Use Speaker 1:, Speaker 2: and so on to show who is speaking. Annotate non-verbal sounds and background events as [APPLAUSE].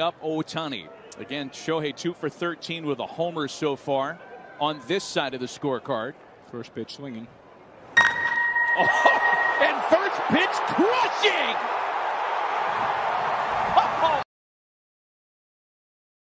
Speaker 1: up Ohtani Again, Shohei 2 for 13 with a homer so far on this side of the scorecard.
Speaker 2: First pitch swinging. [LAUGHS]
Speaker 1: Oh,